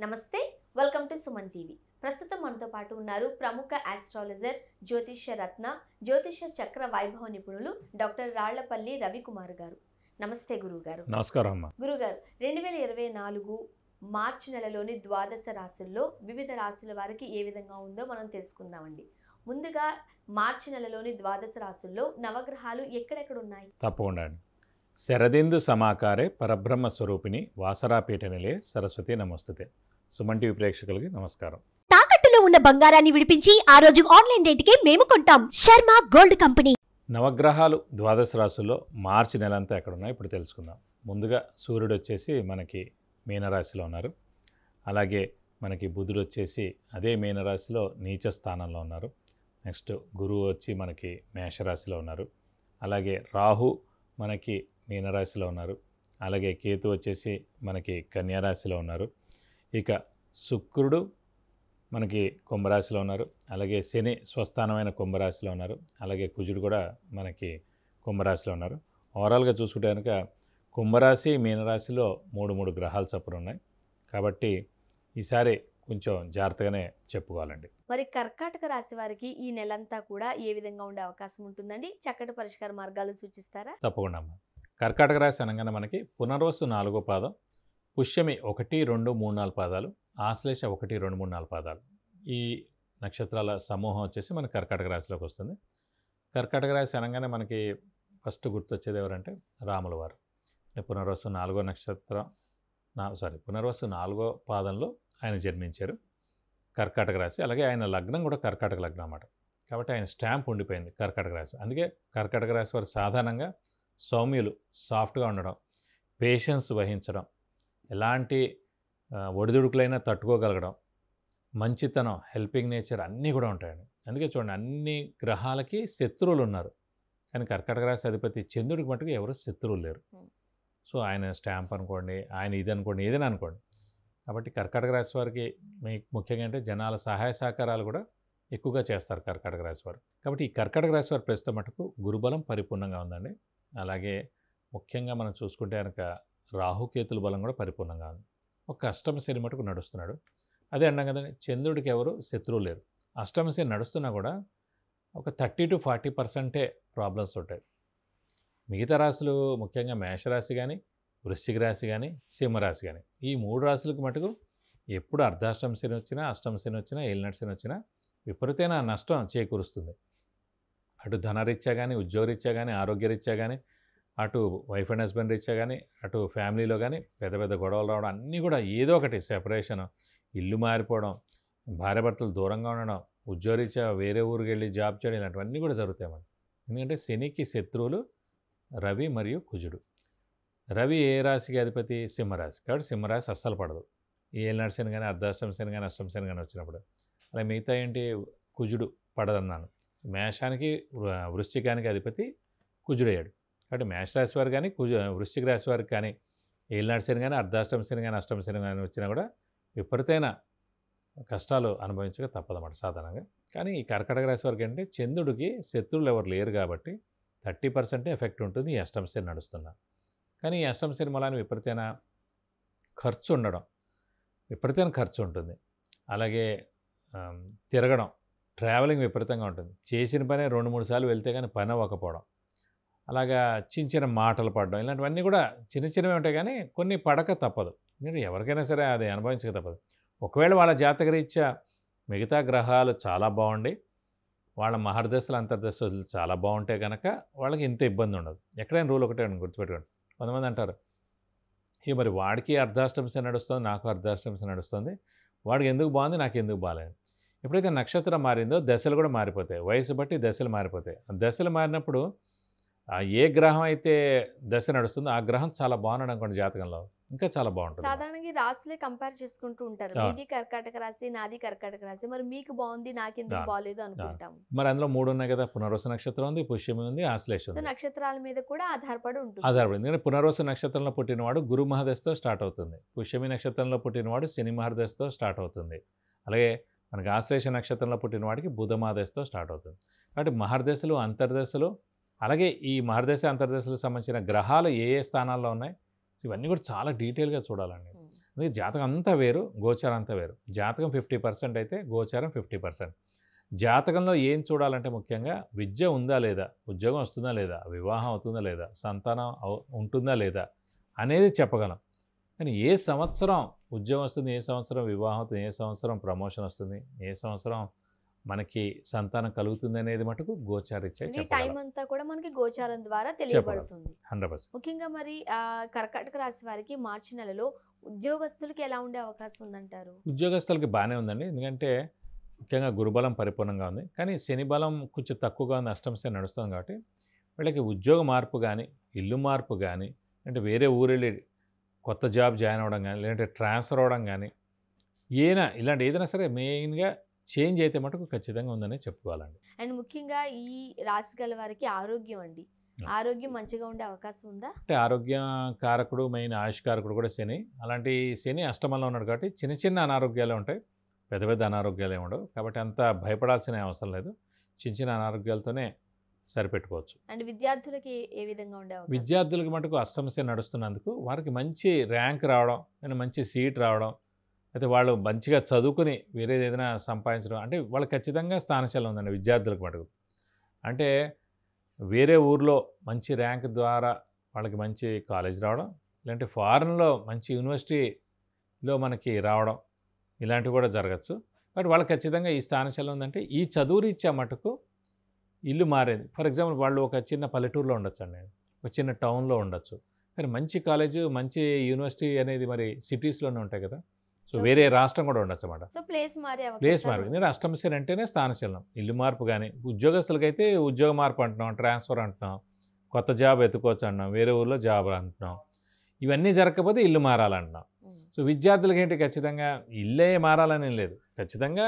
నమస్తే welcome to Suman TV. ప్రస్తుతం మనతో పాటు ఉన్నారు ప్రముఖ ఆస్ట్రాలజర్ జ్యోతిష్య రత్న జ్యోతిష్య చక్ర వైభవ నిపుణులు డాక్టర్ రాళ్ళపల్లి రవికుమార్ గారు. నమస్తే గురువు గారు నమస్కారం అమ్మ. గురుగారు రెండు వేల ఇరవై నాలుగు మార్చి నెలలోని ద్వాదశ రాశుల్లో వివిధ రాశుల వారికి ఏ విధంగా ఉందో మనం తెలుసుకుందామండి. ముందుగా మార్చి నెలలోని ద్వాదశ రాశుల్లో నవగ్రహాలు ఎక్కడెక్కడ ఉన్నాయి? తప్పకుండా అండి. శరదిందు సమాకారే పరబ్రహ్మ స్వరూపిణి వాసరాపీఠ నిలే సరస్వతి నమస్తుతే. సుమన్ టీవీ ప్రేక్షకులకి నమస్కారం. తాకట్టులో ఉన్న బంగారాన్ని విడిపించి ఆ రోజు ఆన్లైన్ రేటుకే మేము కొంటాం. Sharma gold company. నవగ్రహాలు ద్వాదశ రాశుల్లో మార్చి నెలంతా ఎక్కడ ఉన్నాయో ఇప్పుడు తెలుసుకుందాం. ముందుగా సూర్యుడు వచ్చేసి మనకి మీనరాశిలో ఉన్నారు. అలాగే మనకి బుధుడు వచ్చేసి అదే మీనరాశిలో నీచ స్థానంలో ఉన్నారు. నెక్స్ట్ గురువు వచ్చి మనకి మేషరాశిలో ఉన్నారు. అలాగే రాహు మనకి మీనరాశిలో ఉన్నారు. అలాగే కేతు వచ్చేసి మనకి కన్యారాశిలో ఉన్నారు. ఇక శుక్రుడు మనకి కుంభరాశిలో ఉన్నారు. అలాగే శని స్వస్థానమైన కుంభరాశిలో ఉన్నారు. అలాగే కుజుడు కూడా మనకి కుంభరాశిలో ఉన్నారు. ఓవరాల్గా చూసుకుంటే కనుక కుంభరాశి మీనరాశిలో మూడు మూడు గ్రహాలు చప్పున ఉన్నాయి. కాబట్టి ఈసారి కొంచెం జాగ్రత్తగానే చెప్పుకోవాలండి. మరి కర్కాటక రాశి వారికి ఈ నెలంతా కూడా ఏ విధంగా ఉండే అవకాశం ఉంటుందండి? చక్కటి పరిష్కార మార్గాలు సూచిస్తారా? తప్పకుండా అమ్మ. కర్కాటక రాశి అనగానే మనకి పునర్వసు నాలుగో పాదం పుష్యమి ఒకటి రెండు మూడు నాలుగు పాదాలు ఆశ్లేష ఒకటి రెండు మూడు నాలుగు పాదాలు. ఈ నక్షత్రాల సమూహం వచ్చేసి మన కర్కాటక రాశిలోకి వస్తుంది. కర్కాటక రాశి అనగానే మనకి ఫస్ట్ గుర్తొచ్చేది ఎవరంటే రాముల వారు. పునర్వసు నాలుగో నక్షత్రం నా సారీ పునర్వసు నాలుగో పాదంలో ఆయన జన్మించారు. కర్కాటక రాశి అలాగే ఆయన లగ్నం కూడా కర్కాటక లగ్నం అన్నమాట. కాబట్టి ఆయన స్టాంప్ ఉండిపోయింది కర్కాటక రాశి. అందుకే కర్కాటక రాశి వారు సాధారణంగా సౌమ్యులు సాఫ్ట్గా ఉండడం పేషెన్స్ వహించడం ఎలాంటి ఒడిదుడుకులైనా తట్టుకోగలగడం మంచితనం హెల్పింగ్ నేచర్ అన్నీ కూడా ఉంటాయండి. అందుకే చూడండి అన్ని గ్రహాలకి శత్రువులు ఉన్నారు కానీ కర్కాటక రాశి అధిపతి చంద్రుడికి మటుకు ఎవరు శత్రువులు లేరు. సో ఆయన స్టాంప్ అనుకోండి ఆయన ఇది అనుకోండి ఏదైనా అనుకోండి. కాబట్టి కర్కాటక రాశి వారికి మీ- ముఖ్యంగా అంటే జనాల సహాయ సహకారాలు కూడా ఎక్కువగా చేస్తారు కర్కాటక రాశి వారు. కాబట్టి ఈ కర్కాటక రాశి వారి ప్రస్తుతం మటుకు గురుబలం పరిపూర్ణంగా ఉందండి. అలాగే ముఖ్యంగా మనం చూసుకుంటే కనుక రాహుకేతుల బలం కూడా పరిపూర్ణంగా ఉంది. ఒక అష్టమ శని మటుకు నడుస్తున్నాడు. అదే అన్నాం కదండి చంద్రుడికి ఎవరు? శత్రువు లేరు. అష్టమ శని నడుస్తున్నా కూడా ఒక థర్టీ టు ఫార్టీ పర్సెంటే ప్రాబ్లమ్స్ ఉంటాయి. మిగతా రాశులు ముఖ్యంగా మేషరాశి కానీ వృశ్చిక రాశి కానీ సింహరాశి కానీ ఈ మూడు రాశులకు మటుకు ఎప్పుడు అర్ధాష్టమ శని వచ్చినా అష్టమ శని వచ్చినా ఏలినటి శని వచ్చినా విపరీతమైన నష్టం చేకూరుస్తుంది. అటు ధనరీత్యా కానీ ఉద్యోగరీత్యా కానీ ఆరోగ్యరీత్యా కానీ అటు వైఫ్ అండ్ హస్బెండ్ రీత్యా కానీ అటు ఫ్యామిలీలో కానీ పెద్ద పెద్ద గొడవలు రావడం అన్నీ కూడా ఏదో ఒకటి సెపరేషన్. ఇల్లు మారిపోవడం భార్యాభర్తలు దూరంగా ఉండడం ఉద్యోగరీత్యా వేరే ఊరికి వెళ్ళి జాబ్ చేయడం ఇలాంటివన్నీ కూడా జరుగుతాయి మనం ఎందుకంటే శనికి శత్రువులు రవి మరియు కుజుడు. రవి ఏ రాశికి అధిపతి? సింహరాశి. కాబట్టి సింహరాశి అస్సలు పడదు. ఈ ఏలినాడు శని కానీ అర్ధాష్టం శని కానీ అష్టం శని కానీ వచ్చినప్పుడు. అలా మిగతా ఏంటి? కుజుడు పడదన్నాను. మేషానికి వృశ్చికానికి అధిపతి కుజుడయ్యాడు. కాబట్టి మేషరాశి వారు కానీ కుజ వృశ్చిక రాశి వారికి కానీ ఏలినాడు శని కానీ అర్ధాష్టమ శని కానీ అష్టమ శని కానీ వచ్చినా కూడా విపరీతమైన కష్టాలు అనుభవించక తప్పదన్నమాట సాధారణంగా. కానీ ఈ కర్కటక రాశి వారికి అంటే చంద్రుడికి శత్రువులు ఎవరు లేరు కాబట్టి థర్టీ పర్సెంటే ఎఫెక్ట్ ఉంటుంది ఈ అష్టమ శని నడుస్తున్నా. కానీ ఈ అష్టమ శని మూలాన్ని విపరీతమైన ఖర్చు ఉండడం విపరీతమైన ఖర్చు ఉంటుంది. అలాగే తిరగడం ట్రావెలింగ్ విపరీతంగా ఉంటుంది. చేసిన పనే రెండు మూడు సార్లు వెళ్తే కానీ పని అవ్వకపోవడం. అలాగా చిన్న చిన్న మాటలు పడడం ఇలాంటివన్నీ కూడా చిన్న చిన్నవి ఉంటాయి కానీ కొన్ని పడక తప్పదు. ఎందుకంటే ఎవరికైనా సరే అది అనుభవించక తప్పదు. ఒకవేళ వాళ్ళ జాతక రీత్యా మిగతా గ్రహాలు చాలా బాగుండి వాళ్ళ మహర్దశలు అంతర్దశలు చాలా బాగుంటే కనుక వాళ్ళకి ఇంత ఇబ్బంది ఉండదు. ఎక్కడైనా రూల్ ఒకటే గుర్తుపెట్టుకోండి. కొంతమంది అంటారు ఇక మరి వాడికి అర్ధాష్టంశ నడుస్తుంది నాకు అర్ధాష్టంశ నడుస్తుంది వాడికి ఎందుకు బాగుంది నాకు ఎందుకు బాగాలేదు? ఎప్పుడైతే నక్షత్రం మారిందో దశలు కూడా మారిపోతాయి. వయసు బట్టి దశలు మారిపోతాయి. ఆ దశలు మారినప్పుడు ఏ గ్రహం అయితే దశ నడుస్తుందో ఆ గ్రహం చాలా బాగున్నాడు అనుకోండి జాతకంలో ఇంకా చాలా బాగుంటుంది. సాధారణంగా రాశులే కంపేర్ చేసుకుంటూ ఉంటారు. మీది కర్కాటక రాశి నాది కర్కాటక రాశి. మరి మీకు బాగుంది నాకెందుకు ఆ. బాగాలేదు అనుకుంటాం మరి అందులో మూడు ఉన్నాయి కదా పునర్వస నక్షత్రం ఉంది పుష్యమి ఉంది ఆశ్లేష నక్షత్రాల మీద కూడా ఆధారపడి ఉంటుంది. ఆధారపడింది ఎందుకంటే పునర్వస నక్షత్రంలో పుట్టినవాడు గురు మహదశతో స్టార్ట్ అవుతుంది. పుష్యమి నక్షత్రంలో పుట్టినవాడు శని మహర్దశతో స్టార్ట్ అవుతుంది. అలాగే మనకి ఆశ్లేష నక్షత్రంలో పుట్టినవాడికి బుధ మహదశతో స్టార్ట్ అవుతుంది. కాబట్టి మహర్దశలు అంతర్దశలు అలాగే ఈ మహర్దశ అంతర్దశలకు సంబంధించిన గ్రహాలు ఏ ఏ స్థానాల్లో ఉన్నాయి? ఇవన్నీ కూడా చాలా డీటెయిల్గా చూడాలండి. అందుకే జాతకం అంతా వేరు గోచారం అంతా వేరు. జాతకం ఫిఫ్టీ పర్సెంట్ అయితే గోచారం ఫిఫ్టీ పర్సెంట్. జాతకంలో ఏం చూడాలంటే ముఖ్యంగా విద్య ఉందా లేదా? ఉద్యోగం వస్తుందా లేదా? వివాహం అవుతుందా లేదా? సంతానం ఉంటుందా లేదా? అనేది చెప్పగలం. కానీ ఏ సంవత్సరం ఉద్యోగం వస్తుంది ఏ సంవత్సరం వివాహం అవుతుంది ఏ సంవత్సరం ప్రమోషన్ వస్తుంది ఏ సంవత్సరం మనకి సంతానం కలుగుతుంది అనేది మటుకు గోచారిచ్చే టైం అంతా కూడా మనకి గోచారం ద్వారా తెలియబడుతుంది. ముఖ్యంగా మరి కర్కాటక రాశి వారికి మార్చి నెలలో ఉద్యోగస్తులకి ఎలా ఉండే అవకాశం ఉందంటారు? ఉద్యోగస్తులకి బాగానే ఉందండి. ఎందుకంటే ముఖ్యంగా గురుబలం పరిపూర్ణంగా ఉంది. కానీ శని బలం కొంచెం తక్కువగా ఉంది అష్టమ శని నడుస్తుంది కాబట్టి వీళ్ళకి ఉద్యోగ మార్పు కానీ ఇల్లు మార్పు కానీ అంటే వేరే ఊరు వెళ్ళి కొత్త జాబ్ జాయిన్ అవ్వడం కానీ లేదంటే ట్రాన్స్ఫర్ అవ్వడం కానీ ఏనా ఇలాంటి ఏదైనా సరే మెయిన్గా చేంజ్ అయితే మటుకు ఖచ్చితంగా ఉందని చెప్పుకోవాలండి. అండ్ ముఖ్యంగా ఈ రాశి గల వారికి ఆరోగ్యం అండి. ఆరోగ్యం మంచిగా ఉండే అవకాశం ఉందా? అంటే ఆరోగ్య కారకుడు మెయిన్ ఆయుష్ కారకుడు కూడా శని. అలాంటి శని అష్టమంలో ఉన్నాడు కాబట్టి చిన్న చిన్న అనారోగ్యాలే ఉంటాయి. పెద్ద పెద్ద అనారోగ్యాలు ఏమి ఉండవు. కాబట్టి అంత భయపడాల్సిన అవసరం లేదు. చిన్న చిన్న అనారోగ్యాలతోనే సరిపెట్టుకోవచ్చు. అండ్ విద్యార్థులకి ఏ- విధంగా ఉండే విద్యార్థులకి మటుకు అష్టమశ నడుస్తున్నందుకు వారికి మంచి ర్యాంక్ రావడం అండ్ మంచి సీట్ రావడం అయితే వాళ్ళు మంచిగా చదువుకుని వేరేది ఏదైనా సంపాదించడం అంటే వాళ్ళు ఖచ్చితంగా స్థానశలం ఉందండి విద్యార్థులకు మటుకు. అంటే వేరే ఊర్లో మంచి ర్యాంక్ ద్వారా వాళ్ళకి మంచి కాలేజ్ రావడం లేదంటే ఫారెన్లో మంచి యూనివర్సిటీలో మనకి రావడం ఇలాంటివి కూడా జరగచ్చు. బట్ వాళ్ళు ఖచ్చితంగా ఈ స్థానశలం ఉందంటే ఈ చదువు రీత్యా మటుకు ఇల్లు మారేది. ఫర్ ఎగ్జాంపుల్ వాళ్ళు ఒక చిన్న పల్లెటూరులో ఉండొచ్చు అండి ఒక చిన్న టౌన్లో ఉండొచ్చు. కానీ మంచి కాలేజు మంచి యూనివర్సిటీ అనేది మరి సిటీస్లోనే ఉంటాయి కదా. సో వేరే రాష్ట్రం కూడా ఉండొచ్చు అన్నమాట సో ప్లేస్ మారే ప్లేస్ మార్పు ఎందుకంటే అష్టమశని అంటేనే స్థానచలనం ఇల్లు మార్పు కానీ ఉద్యోగస్తులకైతే ఉద్యోగ మార్పు అంటున్నాం ట్రాన్స్ఫర్ అంటున్నాం కొత్త జాబ్ ఎత్తుకోవచ్చు అంటున్నాం వేరే ఊర్లో జాబ్ అంటున్నాం. ఇవన్నీ జరగకపోతే ఇల్లు మారాలంటున్నాం. సో విద్యార్థులకి ఏంటి ఖచ్చితంగా? ఇల్లే మారాలని లేదు. ఖచ్చితంగా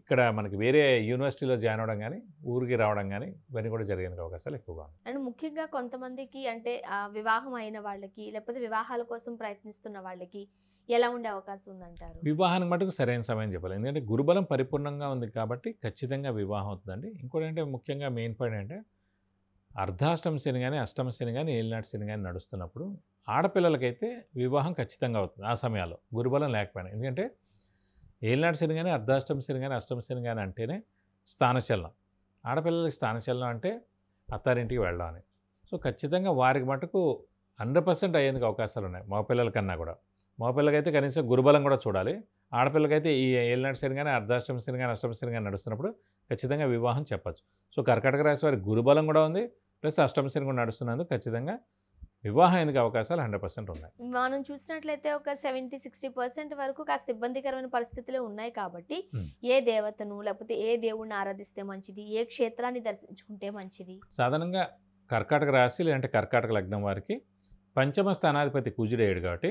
ఇక్కడ మనకి వేరే యూనివర్సిటీలో జాయిన్ అవ్వడం కానీ ఊరికి రావడం కానీ ఇవన్నీ కూడా జరిగే అవకాశాలు ఎక్కువగా ఉన్నాయి. అండ్ ముఖ్యంగా కొంతమందికి అంటే ఆ, వివాహం అయిన వాళ్ళకి లేకపోతే వివాహాల కోసం ప్రయత్నిస్తున్న వాళ్ళకి ఎలా ఉండే అవకాశం ఉందంటారు? వివాహానికి మటుకు సరైన సమయం చెప్పాలి. ఎందుకంటే గురుబలం పరిపూర్ణంగా ఉంది కాబట్టి ఖచ్చితంగా వివాహం అవుతుందండి. ఇంకోటి అంటే ముఖ్యంగా మెయిన్ పాయింట్ అంటే అర్ధాష్టమ శని కానీ అష్టమ శని కానీ ఏలినాటి శని కానీ నడుస్తున్నప్పుడు ఆడపిల్లలకైతే వివాహం ఖచ్చితంగా అవుతుంది ఆ సమయాల్లో. గురుబలం లేకపోయినా. ఎందుకంటే ఏలినాటి శని కానీ అర్ధాష్టమ శని కానీ అష్టమ శని కానీ అంటేనే స్థానచలనం. ఆడపిల్లలకి స్థానచలనం అంటే అత్తారింటికి వెళ్ళడం అని సో ఖచ్చితంగా వారికి మటుకు హండ్రెడ్ పర్సెంట్ అయ్యేందుకు అవకాశాలు ఉన్నాయి. మగపిల్లల కన్నా కూడా. మగపిల్లకైతే కనీసం గురుబలం కూడా చూడాలి. ఆడపిల్లకైతే ఈ ఏలినాటి శని కానీ అర్ధాష్టమ శని కానీ అష్టమ శని కానీ నడుస్తున్నప్పుడు ఖచ్చితంగా వివాహం చెప్పచ్చు. సో కర్కాటక రాశి వారి గురుబలం కూడా ఉంది ప్లస్ అష్టమ శని కూడా నడుస్తున్నందుకు ఖచ్చితంగా వివాహం ఎందుకు అవకాశాలు హండ్రెడ్ పర్సెంట్ ఉన్నాయి. మనం చూసినట్లయితే ఒక సెవెంటీ సిక్స్టీ పర్సెంట్ వరకు కాస్త ఇబ్బందికరమైన పరిస్థితులే ఉన్నాయి కాబట్టి. ఏ దేవతను లేకపోతే ఏ దేవుణ్ణి ఆరాధిస్తే మంచిది ఏ క్షేత్రాన్ని దర్శించుకుంటే మంచిది? సాధారణంగా కర్కాటక రాశి లేదంటే కర్కాటక లగ్నం వారికి పంచమ స్థానాధిపతి కుజుడేయుడు కాబట్టి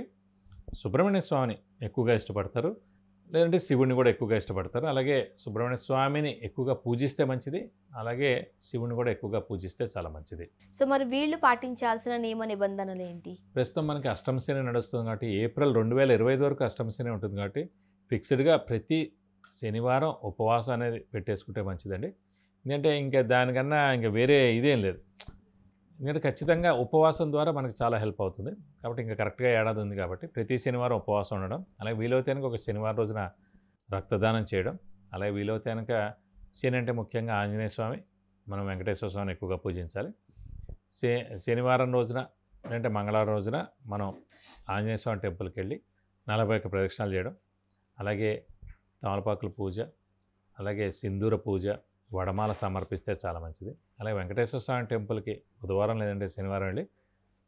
సుబ్రహ్మణ్య స్వామిని ఎక్కువగా ఇష్టపడతారు. లేదంటే శివుడిని కూడా ఎక్కువగా ఇష్టపడతారు. అలాగే సుబ్రహ్మణ్య స్వామిని ఎక్కువగా పూజిస్తే మంచిది. అలాగే శివుని కూడా ఎక్కువగా పూజిస్తే చాలా మంచిది. సో మరి వీళ్ళు పాటించాల్సిన నియమ నిబంధనలు ఏంటి? ప్రస్తుతం మనకి అష్టమశని నడుస్తుంది కాబట్టి ఏప్రిల్ రెండు వేల ఇరవై ఐదు వరకు అష్టమశని ఉంటుంది కాబట్టి ఫిక్స్డ్గా ప్రతి శనివారం ఉపవాసం అనేది పెట్టేసుకుంటే మంచిదండి. ఎందుకంటే ఇంకా దానికన్నా ఇంకా వేరే ఇదేం లేదు. ఎందుకంటే ఖచ్చితంగా ఉపవాసం ద్వారా మనకు చాలా హెల్ప్ అవుతుంది. కాబట్టి ఇంకా కరెక్ట్గా ఏడాది ఉంది కాబట్టి ప్రతి శనివారం ఉపవాసం ఉండడం అలాగే వీలైతే ఒక శనివారం రోజున రక్తదానం చేయడం అలాగే వీలైతే కనుక శని అంటే ముఖ్యంగా ఆంజనేయ స్వామి మనం వెంకటేశ్వర స్వామిని ఎక్కువగా పూజించాలి. శనివారం రోజున అంటే మంగళవారం రోజున మనం ఆంజనేయ స్వామి టెంపుల్కి వెళ్ళి నలభై ఒక్క ప్రదక్షిణాలు చేయడం అలాగే తమలపాకుల పూజ అలాగే సింధూర పూజ వడమాల సమర్పిస్తే చాలా మంచిది. అలాగే వెంకటేశ్వర స్వామి టెంపుల్కి బుధవారం లేదంటే శనివారం వెళ్ళి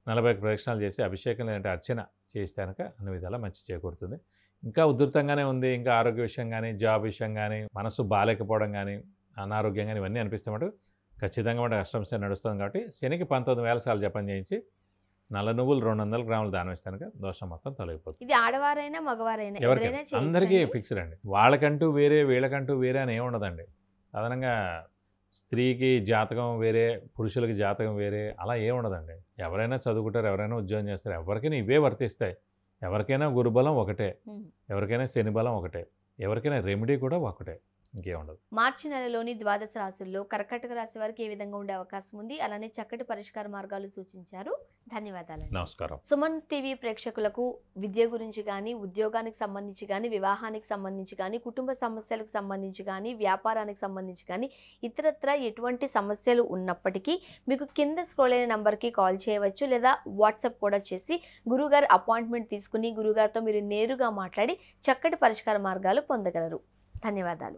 నలభై ప్రదక్షిణాలు చేసి అభిషేకం లేదంటే అర్చన చేస్తే కనుక అన్ని విధాలా మంచి చేకూరుతుంది. ఇంకా ఉధృతంగానే ఉంది. ఇంకా ఆరోగ్య విషయం కానీ జాబ్ విషయం కానీ మనసు బాగాలేకపోవడం కానీ అనారోగ్యం కానీ ఇవన్నీ అనిపిస్తే మటు ఖచ్చితంగా మనకు అష్టం శని నడుస్తుంది కాబట్టి శనికి పంతొమ్మిది వేల సార్లు జపం చేయించి నల్ల నువ్వులు రెండు వందల గ్రాములు దానం ఇస్తే కనుక దోషం మొత్తం తొలగిపోతుంది. ఇది ఆడవారైనా మగవారైనా ఎవరికైనా? అందరికీ? ఫిక్స్డ్ అండి. వాళ్ళకంటూ వేరే వీళ్ళకంటూ వేరే అని ఏమి ఉండదండి. సాధారణంగా స్త్రీకి జాతకం వేరే పురుషులకి జాతకం వేరే అలా ఏమి ఉండదండి. ఎవరైనా చదువుకుంటారు ఎవరైనా ఉద్యోగం చేస్తారు ఎవరికైనా ఇవే వర్తిస్తాయి. ఎవరికైనా గురుబలం ఒకటే. ఎవరికైనా శని బలం ఒకటే ఎవరికైనా రెమెడీ కూడా ఒకటే ఇంకేం ఉండదు. మార్చి నెలలోని ద్వాదశ రాశుల్లో కర్కటక రాశి వారికి ఏ విధంగా ఉండే అవకాశం ఉంది? అలానే చక్కటి పరిష్కార మార్గాలు సూచించారు. ధన్యవాదాలండి. నమస్కారం. సుమన్ టీవీ ప్రేక్షకులకు విద్య గురించి కానీ ఉద్యోగానికి సంబంధించి కానీ వివాహానికి సంబంధించి కానీ కుటుంబ సమస్యలకు సంబంధించి కానీ వ్యాపారానికి సంబంధించి కానీ ఇతరత్ర ఎటువంటి సమస్యలు ఉన్నప్పటికీ మీకు కింద స్క్రోల్ అయిన నంబర్కి కాల్ చేయవచ్చు లేదా వాట్సాప్ కూడా చేసి గురుగారు అపాయింట్మెంట్ తీసుకుని గురుగారితో మీరు నేరుగా మాట్లాడి చక్కటి పరిష్కార మార్గాలు పొందగలరు. ధన్యవాదాలు.